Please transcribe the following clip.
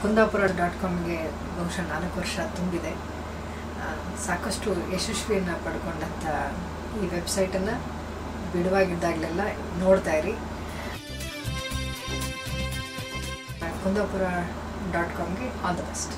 Kundapura dot ಕಾಮ್ಗೆ ಬಹುಶಃ ನಾಲ್ಕು ವರ್ಷ ತುಂಬಿದೆ. ಸಾಕಷ್ಟು ಯಶಸ್ವಿಯನ್ನು ಪಡ್ಕೊಂಡಂಥ ಈ ವೆಬ್ಸೈಟನ್ನು ಬಿಡುವಾಗಿದ್ದಾಗಲೆಲ್ಲ ನೋಡ್ತಾ ಇರಿ. ಕುಂದಾಪುರ ಡಾಟ್ ಕಾಮ್ಗೆ ಆಲ್ ದ ಬೆಸ್ಟ್